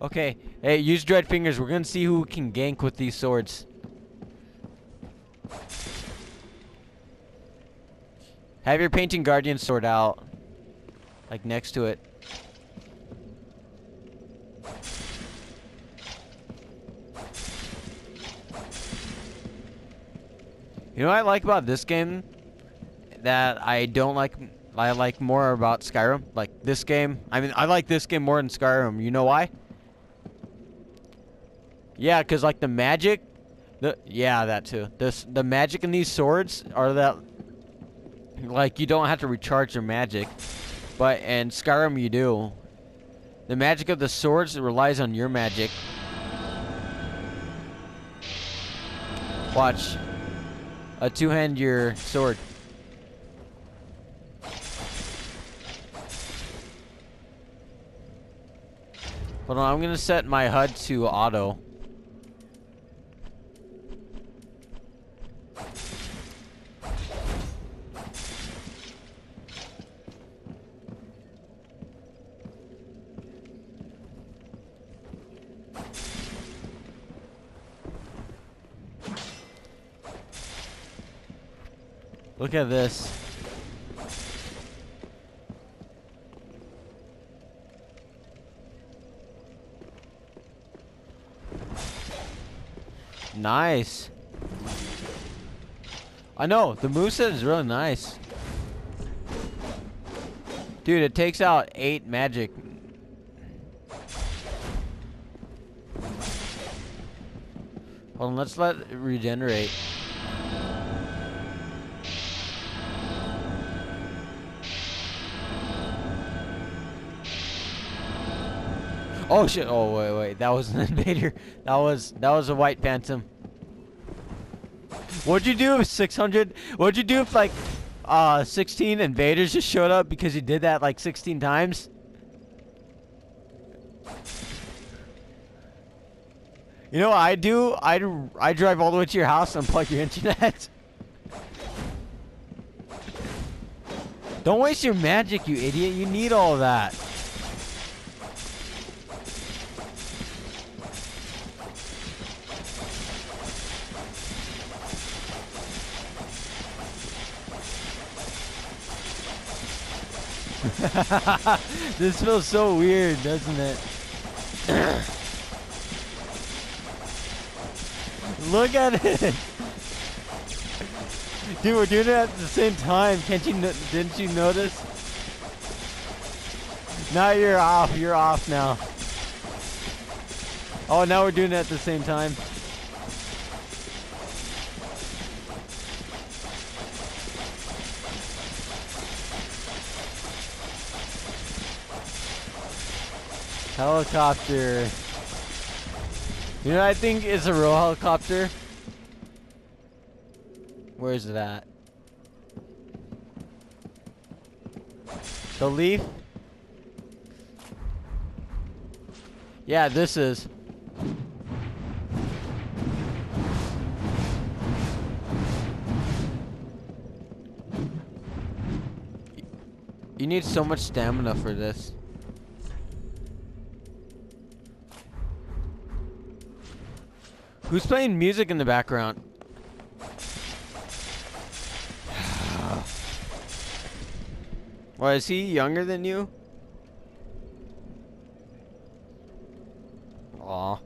Okay, hey, use Dried Fingers. We're gonna see who can gank with these swords. Have your painting guardian sword out, like next to it. You know what I like about this game that I don't like I like more about Skyrim? Like this game, I mean I like this game more than Skyrim. You know why? Yeah, cuz like the magic the yeah, that too. This the magic in these swords are that like you don't have to recharge your magic. But in Skyrim you do. The magic of the swords relies on your magic. Watch. A two-hand your sword. Hold on, I'm gonna set my HUD to auto. Look at this. Nice. I know, the moveset is really nice. Dude, it takes out 8 magic. Hold on, let's let it regenerate. Oh shit! Oh wait, wait. That was an invader. That was that was a white phantom. What'd you do if 600? What'd you do if like uh 16 invaders just showed up because you did that like 16 times? You know what I do? I I drive all the way to your house and plug your internet. Don't waste your magic, you idiot. You need all that. this feels so weird, doesn't it? Look at it. Dude, we're doing it at the same time. Can't you? No didn't you notice? Now you're off. You're off now. Oh, now we're doing it at the same time. Helicopter. You know I think is a real helicopter? Where is that? at? The leaf? Yeah, this is. You need so much stamina for this. Who's playing music in the background? Why, is he younger than you? Aw.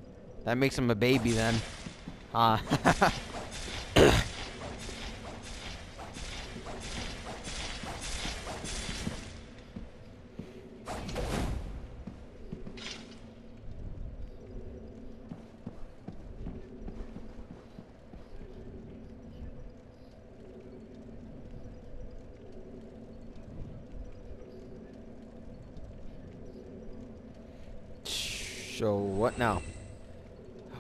That makes him a baby then. Ah. So what now?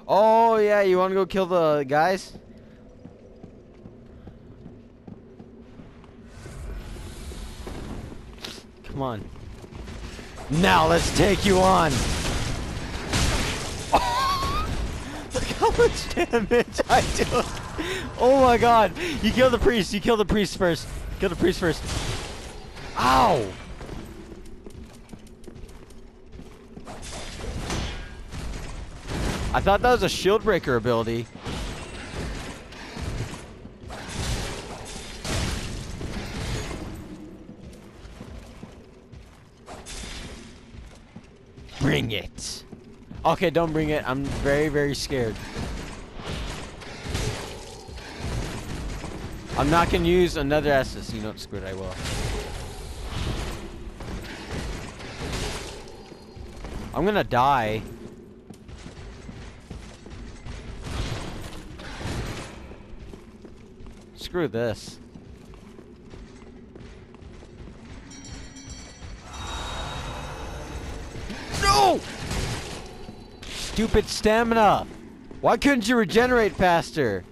Oh yeah, you want to go kill the guys? Come on. Now let's take you on. Look how much damage I do. Oh my god. You kill the priest. You kill the priest first. Kill the priest first. Ow. I thought that was a shield breaker ability. Bring it. Okay, don't bring it. I'm very, very scared. I'm not gonna use another Estus. You know screw it, I will. I'm gonna die. Screw this. No! Stupid stamina! Why couldn't you regenerate faster?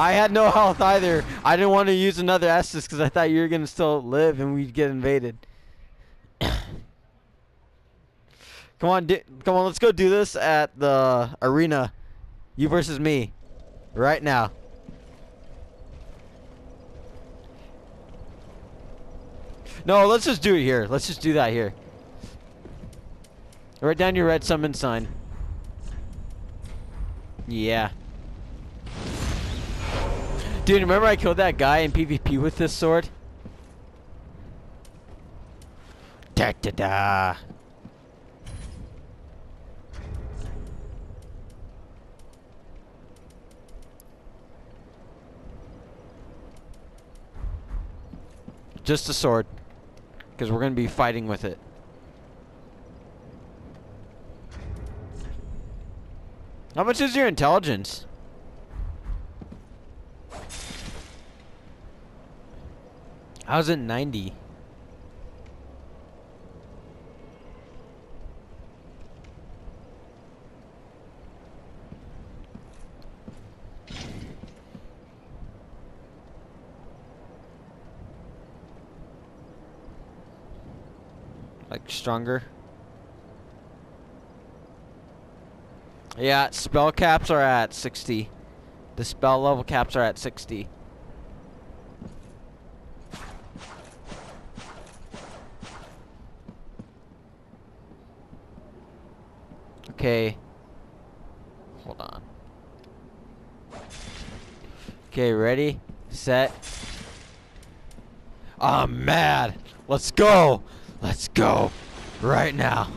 I had no health either. I didn't want to use another Estus because I thought you were going to still live and we'd get invaded. come on, come on, let's go do this at the arena. You versus me. Right now. No, let's just do it here. Let's just do that here. Write down your red summon sign. Yeah. Dude, remember I killed that guy in PvP with this sword? Da da da. Just a sword. Because we're going to be fighting with it. How much is your intelligence? How's it 90? Like stronger? Yeah, spell caps are at 60. The spell level caps are at 60. Okay. Hold on. Okay, ready? Set. I'm mad. Let's go. Let's go. Right now.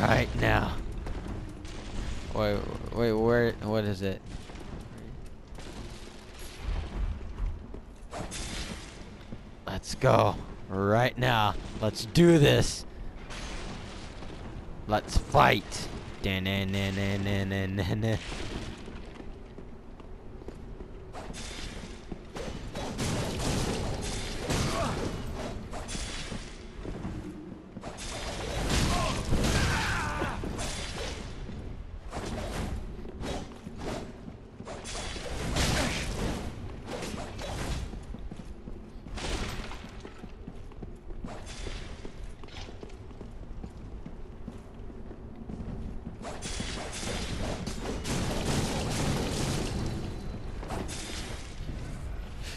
Right now. Wait, wait, where, what is it? Let's go. Right now. Let's do this. Let's fight. Dan, nan, nan, nan, nan, nan, nan.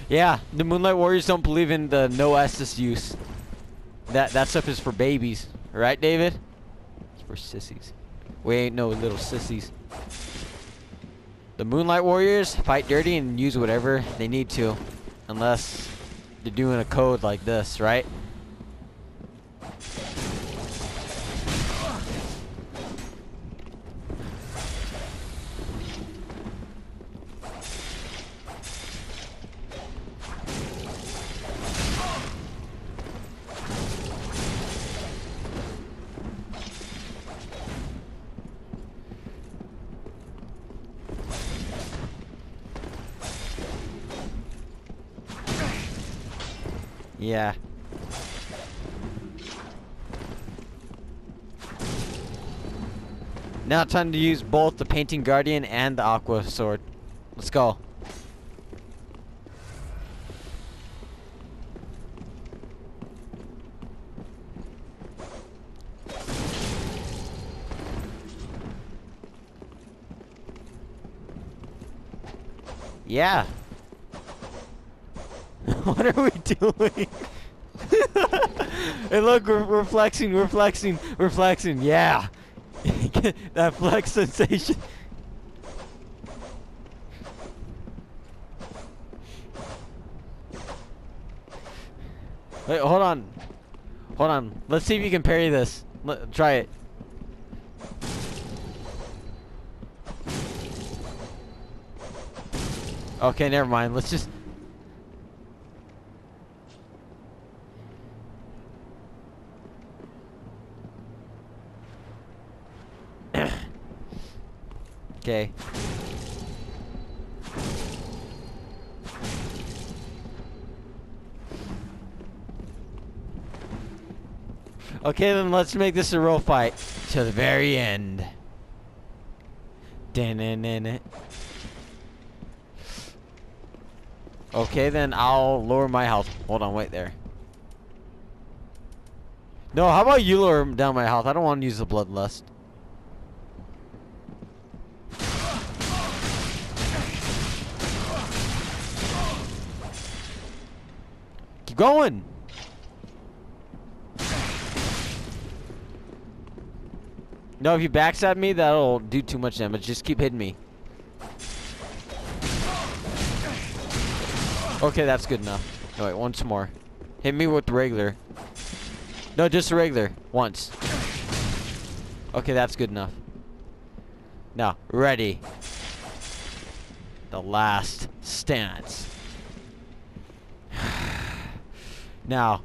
Yeah, the Moonlight Warriors don't believe in the no Estus use. That that stuff is for babies, right, David? It's for sissies. We ain't no little sissies. The Moonlight Warriors fight dirty and use whatever they need to, unless they're doing a code like this, right? Now time to use both the Painting Guardian and the Aqua Sword. Let's go. Yeah. what are we doing? and look, we're, we're flexing, we're flexing, we're flexing. Yeah. that flex sensation. Wait, hold on. Hold on. Let's see if you can parry this. Try it. Okay, never mind. Let's just... okay. Okay, then let's make this a real fight to the very end. Okay, then I'll lower my health. Hold on, wait there. No, how about you lower down my health? I don't want to use the bloodlust. Going. No, if you backstab me, that'll do too much damage. Just keep hitting me. Okay, that's good enough. No, wait, once more. Hit me with regular. No, just the regular. Once. Okay, that's good enough. Now, ready. The last stance. Now,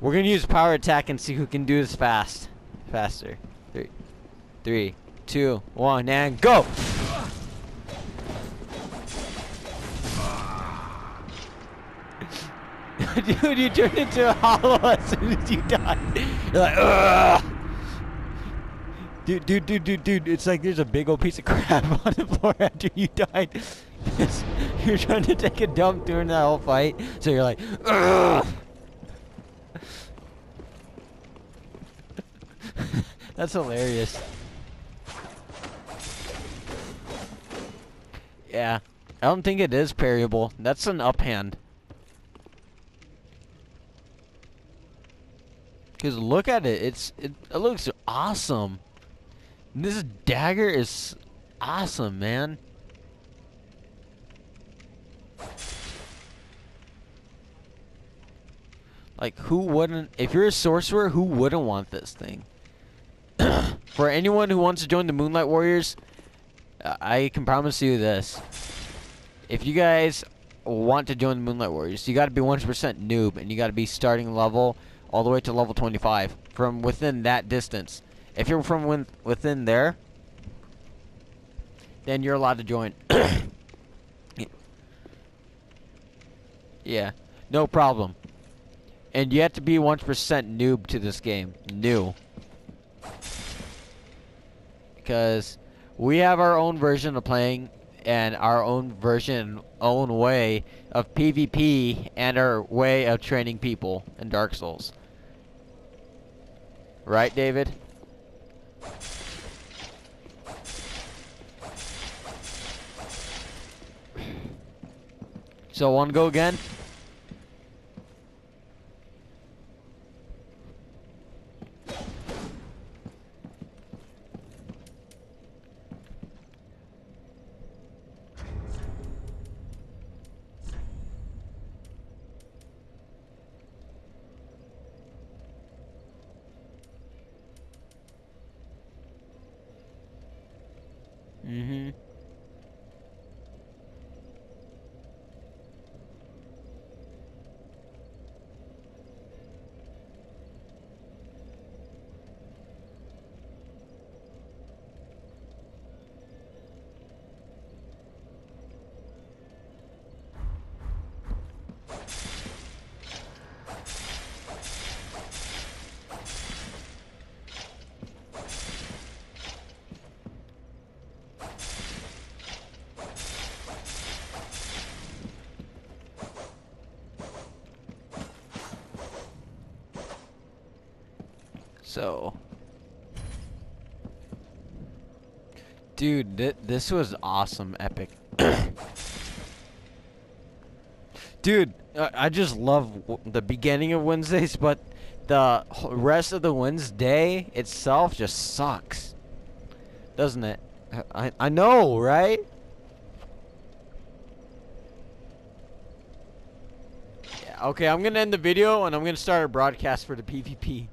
we're gonna use power attack and see who can do this fast. Faster. Three, three, two, one, and go! Dude, you turn into a hollow as soon as you die. You're like, Ugh! Dude, dude, dude, dude, dude, it's like there's a big old piece of crap on the floor after you died. you're trying to take a dump during that whole fight, so you're like, Ugh! That's hilarious. Yeah. I don't think it is parryable. That's an uphand. Cause look at it, it's it, it looks awesome. This dagger is awesome, man. Like who wouldn't if you're a sorcerer, who wouldn't want this thing? For anyone who wants to join the Moonlight Warriors, I can promise you this. If you guys want to join the Moonlight Warriors, you got to be 100% noob and you got to be starting level all the way to level 25 from within that distance. If you're from within there, then you're allowed to join. yeah, no problem. And you have to be 1% noob to this game. New. Because we have our own version of playing and our own version, own way of PvP and our way of training people in Dark Souls. Right, David? So, one go again? So. Dude, th this was awesome, epic. Dude, I I just love the beginning of Wednesdays, but the rest of the Wednesday itself just sucks. Doesn't it? I, I- know, right? Yeah, okay, I'm gonna end the video and I'm gonna start a broadcast for the PvP.